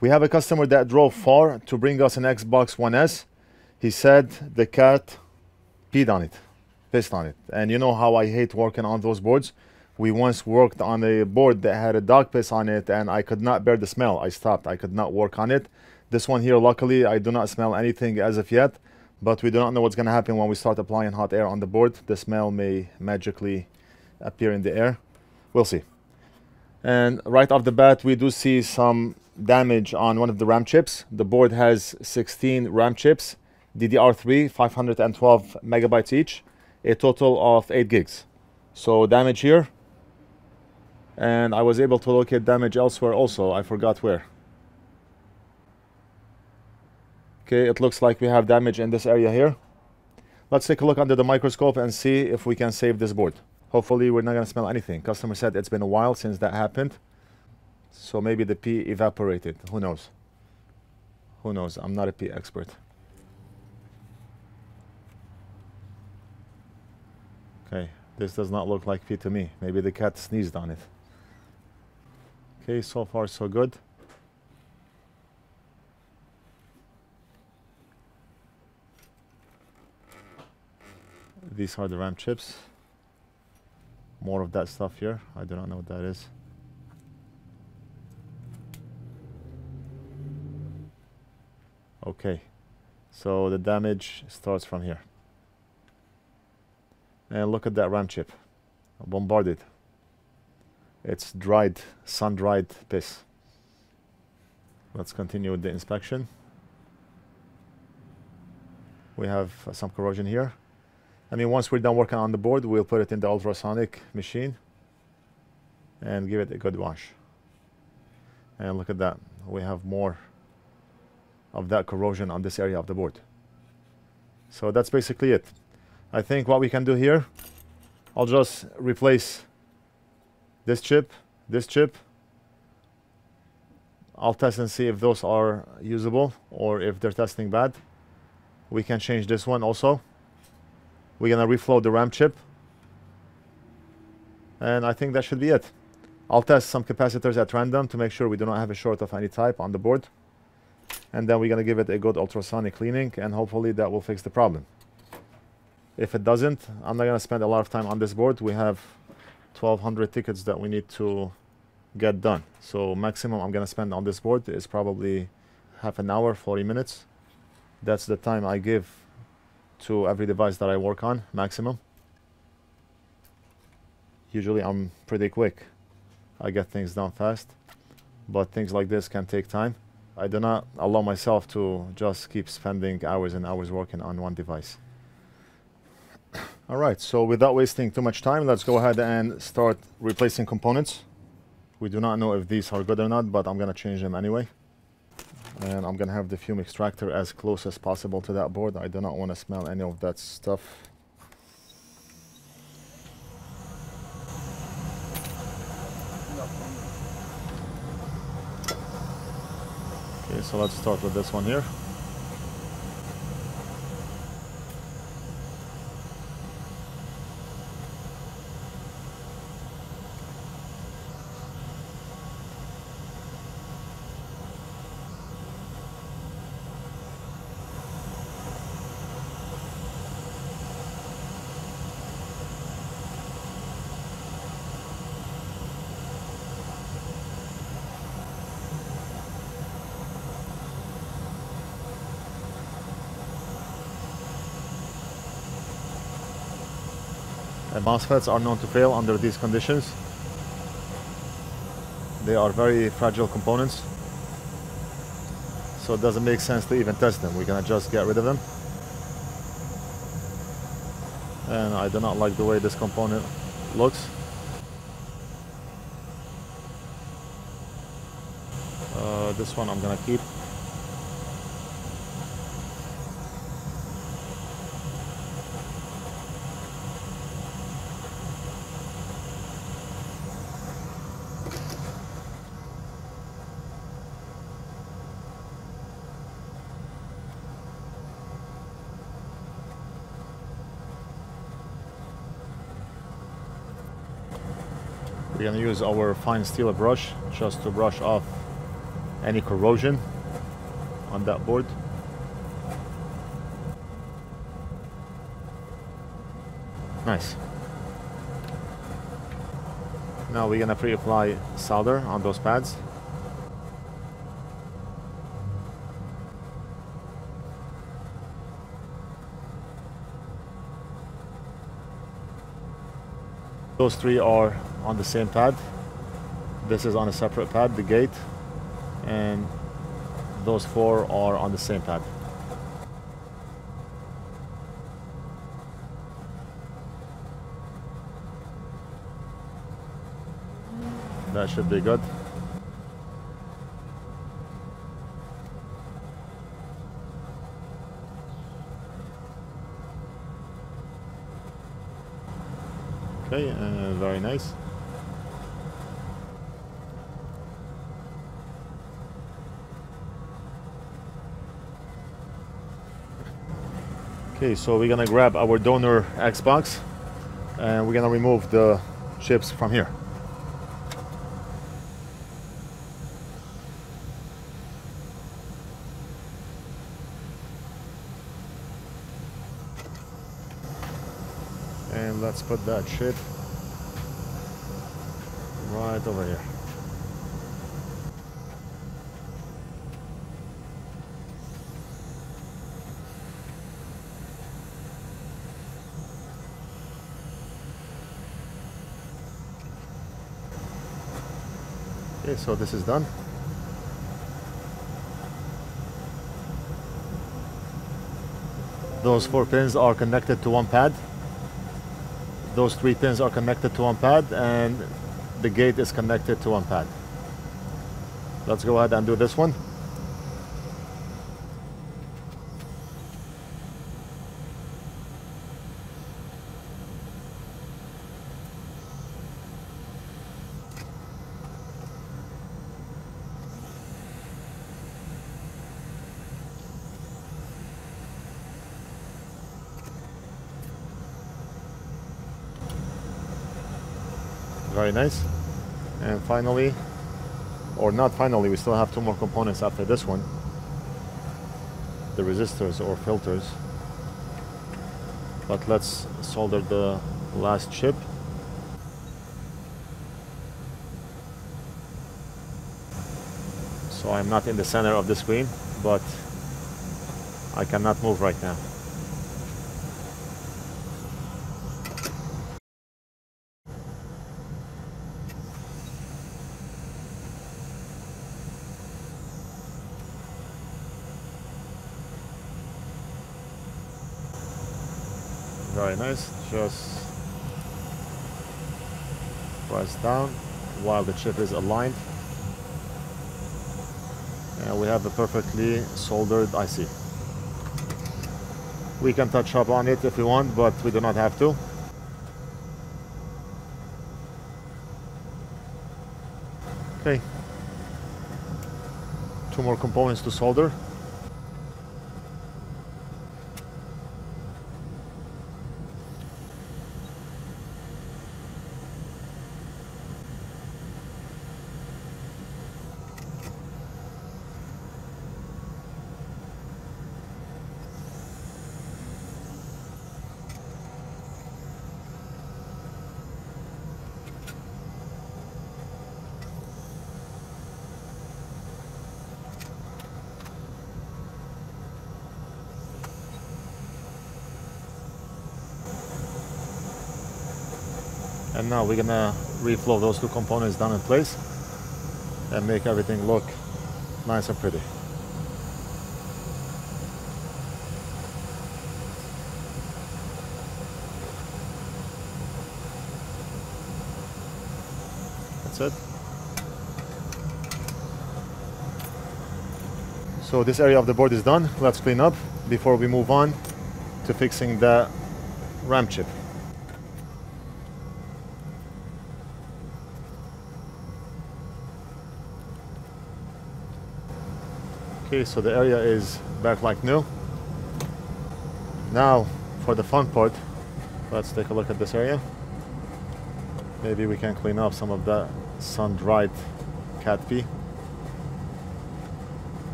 We have a customer that drove far to bring us an Xbox One S. He said the cat peed on it, pissed on it. And you know how I hate working on those boards. We once worked on a board that had a dog piss on it and I could not bear the smell. I stopped. I could not work on it. This one here, luckily, I do not smell anything as of yet, but we do not know what's going to happen when we start applying hot air on the board. The smell may magically appear in the air. We'll see. And right off the bat, we do see some damage on one of the RAM chips. The board has 16 RAM chips, DDR3, 512 megabytes each, a total of 8 gigs. So damage here. And I was able to locate damage elsewhere also. I forgot where. Okay, it looks like we have damage in this area here. Let's take a look under the microscope and see if we can save this board. Hopefully we're not going to smell anything. Customer said it's been a while since that happened. So maybe the pee evaporated. Who knows? Who knows? I'm not a pee expert. Okay, this does not look like pee to me. Maybe the cat sneezed on it. Okay, so far so good. These are the RAM chips. More of that stuff here. I do not know what that is. Okay, so the damage starts from here. And look at that RAM chip. Bombarded. It's dried, sun-dried piss. Let's continue with the inspection. We have uh, some corrosion here. I mean, once we're done working on the board, we'll put it in the ultrasonic machine and give it a good wash. And look at that. We have more of that corrosion on this area of the board. So that's basically it. I think what we can do here, I'll just replace this chip, this chip. I'll test and see if those are usable or if they're testing bad. We can change this one also. We're gonna reflow the RAM chip. And I think that should be it. I'll test some capacitors at random to make sure we do not have a short of any type on the board. And then we're gonna give it a good ultrasonic cleaning and hopefully that will fix the problem. If it doesn't, I'm not gonna spend a lot of time on this board. We have 1200 tickets that we need to get done. So maximum I'm gonna spend on this board is probably half an hour, 40 minutes. That's the time I give to every device that I work on, maximum. Usually I'm pretty quick. I get things done fast, but things like this can take time. I do not allow myself to just keep spending hours and hours working on one device. All right, so without wasting too much time, let's go ahead and start replacing components. We do not know if these are good or not, but I'm gonna change them anyway. And I'm gonna have the fume extractor as close as possible to that board. I do not want to smell any of that stuff. Okay, so let's start with this one here. And MOSFETs are known to fail under these conditions. They are very fragile components. So it doesn't make sense to even test them. We're gonna just get rid of them. And I do not like the way this component looks. Uh, this one I'm gonna keep. We're gonna use our fine steel brush just to brush off any corrosion on that board. Nice. Now we're gonna pre-apply solder on those pads. Those three are on the same pad. This is on a separate pad, the gate, and those four are on the same pad. That should be good. Okay, uh, very nice. Okay, so we're gonna grab our donor Xbox and we're gonna remove the chips from here. And let's put that chip right over here. Okay, so this is done. Those four pins are connected to one pad. Those three pins are connected to one pad and the gate is connected to one pad. Let's go ahead and do this one. Very nice. And finally, or not finally, we still have two more components after this one. The resistors or filters. But let's solder the last chip. So I'm not in the center of the screen, but I cannot move right now. Very nice. Just press down while the chip is aligned. And we have a perfectly soldered IC. We can touch up on it if we want, but we do not have to. Okay. Two more components to solder. And now we're gonna reflow those two components down in place and make everything look nice and pretty. That's it. So this area of the board is done. Let's clean up before we move on to fixing the RAM chip Okay, so the area is back like new. Now, for the fun part, let's take a look at this area. Maybe we can clean up some of that sun-dried cat pee.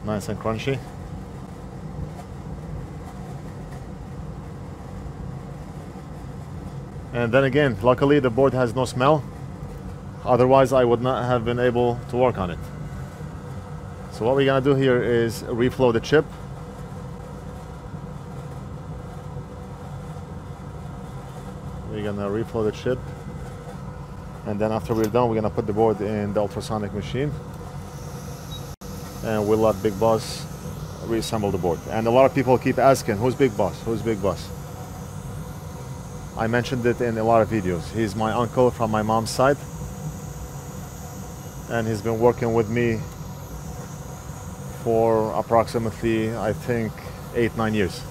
Nice and crunchy. And then again, luckily the board has no smell. Otherwise I would not have been able to work on it. So what we're gonna do here is reflow the chip. We're gonna reflow the chip. And then after we're done, we're gonna put the board in the ultrasonic machine. And we'll let Big Boss reassemble the board. And a lot of people keep asking, who's Big Boss? Who's Big Boss? I mentioned it in a lot of videos. He's my uncle from my mom's side. And he's been working with me for approximately, I think, eight, nine years.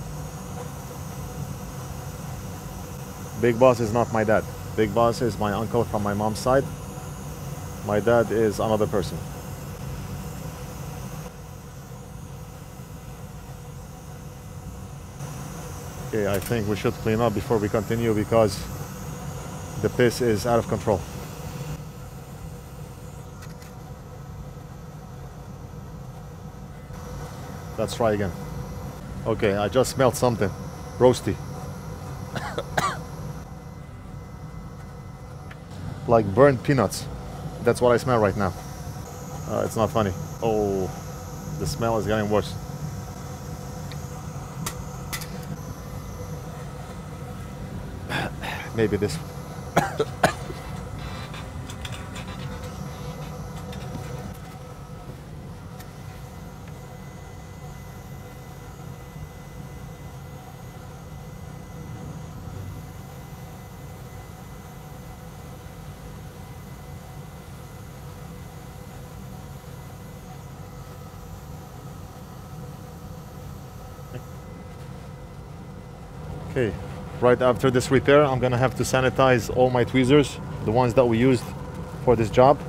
Big Boss is not my dad. Big Boss is my uncle from my mom's side. My dad is another person. Okay, I think we should clean up before we continue because the piss is out of control. Let's try again. Okay, I just smelled something. Roasty. like burnt peanuts. That's what I smell right now. Uh, it's not funny. Oh, the smell is getting worse. Maybe this. Okay, right after this repair, I'm gonna have to sanitize all my tweezers, the ones that we used for this job,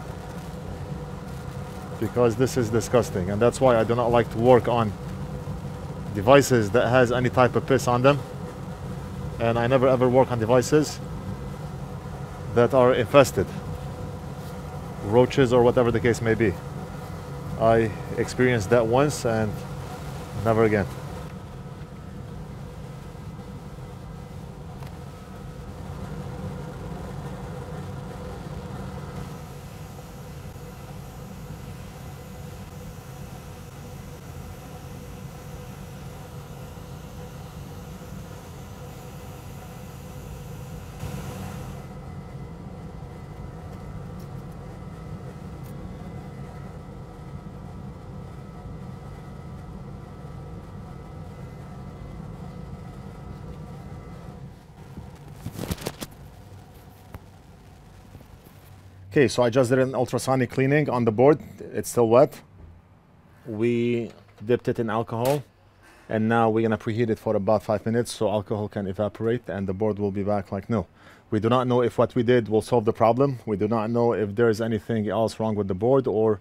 because this is disgusting, and that's why I do not like to work on devices that has any type of piss on them, and I never ever work on devices that are infested, roaches or whatever the case may be. I experienced that once and never again. Okay, so I just did an ultrasonic cleaning on the board. It's still wet. We dipped it in alcohol and now we're gonna preheat it for about five minutes so alcohol can evaporate and the board will be back like new. We do not know if what we did will solve the problem. We do not know if there is anything else wrong with the board or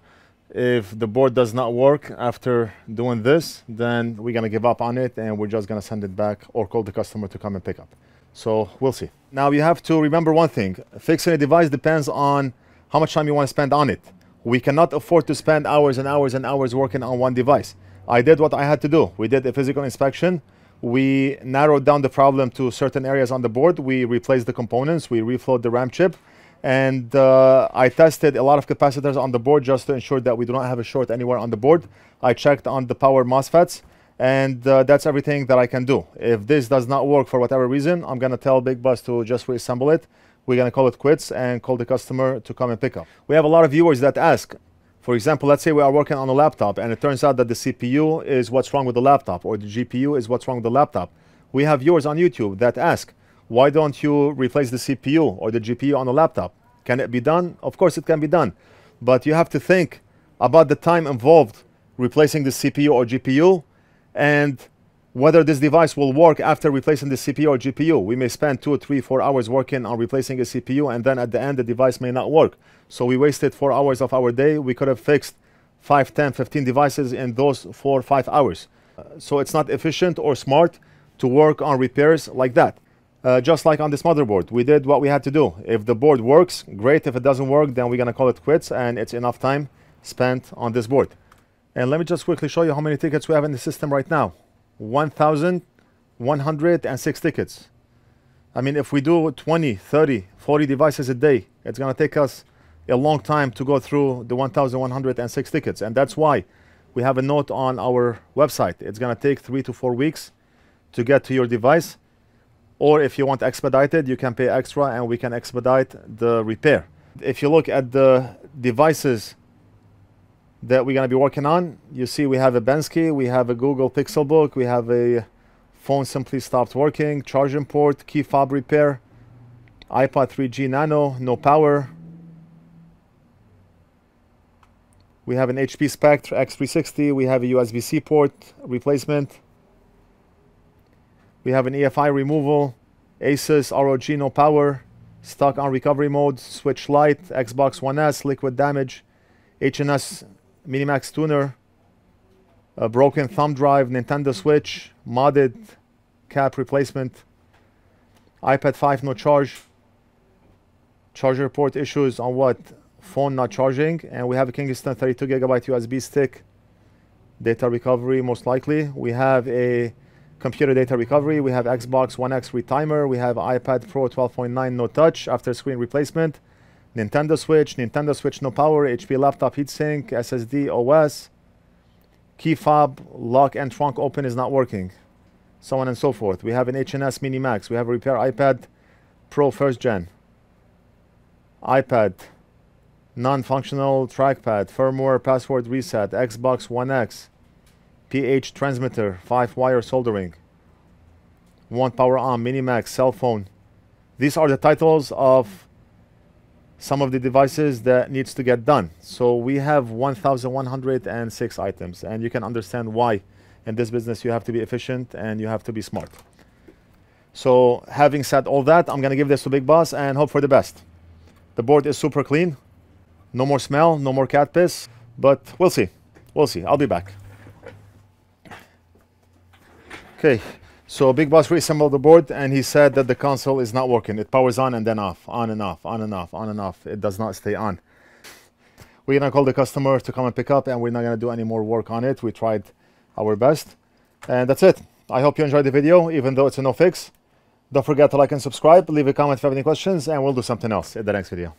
if the board does not work after doing this, then we're gonna give up on it and we're just gonna send it back or call the customer to come and pick up. So we'll see. Now you have to remember one thing. Fixing a device depends on how much time you want to spend on it. We cannot afford to spend hours and hours and hours working on one device. I did what I had to do. We did a physical inspection. We narrowed down the problem to certain areas on the board. We replaced the components. We reflowed the RAM chip. And uh, I tested a lot of capacitors on the board just to ensure that we do not have a short anywhere on the board. I checked on the power MOSFETs and uh, that's everything that I can do. If this does not work for whatever reason, I'm gonna tell Big Boss to just reassemble it. We're gonna call it quits and call the customer to come and pick up. We have a lot of viewers that ask, for example, let's say we are working on a laptop and it turns out that the CPU is what's wrong with the laptop or the GPU is what's wrong with the laptop. We have viewers on YouTube that ask, why don't you replace the CPU or the GPU on the laptop? Can it be done? Of course it can be done, but you have to think about the time involved replacing the CPU or GPU and whether this device will work after replacing the CPU or GPU. We may spend two, three, four hours working on replacing a CPU, and then at the end, the device may not work. So we wasted four hours of our day. We could have fixed 5, 10, 15 devices in those four, five hours. Uh, so it's not efficient or smart to work on repairs like that. Uh, just like on this motherboard, we did what we had to do. If the board works, great. If it doesn't work, then we're going to call it quits, and it's enough time spent on this board. And let me just quickly show you how many tickets we have in the system right now. 1,106 tickets. I mean, if we do 20, 30, 40 devices a day, it's going to take us a long time to go through the 1,106 tickets. And that's why we have a note on our website. It's going to take three to four weeks to get to your device. Or if you want expedited, you can pay extra and we can expedite the repair. If you look at the devices that we're going to be working on, you see we have a Bensky, we have a Google Pixel Book, we have a phone simply stopped working, charging port, key fob repair, iPod 3G Nano, no power. We have an HP Spectre X360, we have a USB-C port replacement. We have an EFI removal, Asus ROG no power, stuck on recovery mode, Switch Lite, Xbox One S, liquid damage, HNS Minimax tuner, a broken thumb drive, Nintendo Switch, modded cap replacement, iPad 5 no charge, charger port issues on what? Phone not charging, and we have a Kingston 32 gigabyte USB stick, data recovery most likely. We have a computer data recovery, we have Xbox One X retimer, we have iPad Pro 12.9 no touch after screen replacement, Nintendo Switch, Nintendo Switch no power, HP laptop heatsink, SSD, OS, key fob, lock and trunk open is not working, so on and so forth. We have an HNS Mini Max, we have a repair iPad Pro first gen, iPad, non-functional trackpad, firmware password reset, Xbox One X, PH transmitter, 5 wire soldering, one power on, Mini Max, cell phone. These are the titles of some of the devices that needs to get done. So we have 1,106 items and you can understand why in this business you have to be efficient and you have to be smart. So having said all that, I'm gonna give this to Big Boss and hope for the best. The board is super clean. No more smell, no more cat piss, but we'll see. We'll see. I'll be back. Okay, so Big Boss reassembled the board and he said that the console is not working. It powers on and then off, on and off, on and off, on and off. It does not stay on. We're gonna call the customer to come and pick up and we're not gonna do any more work on it. We tried our best. And that's it. I hope you enjoyed the video, even though it's a no fix. Don't forget to like and subscribe, leave a comment if you have any questions, and we'll do something else in the next video.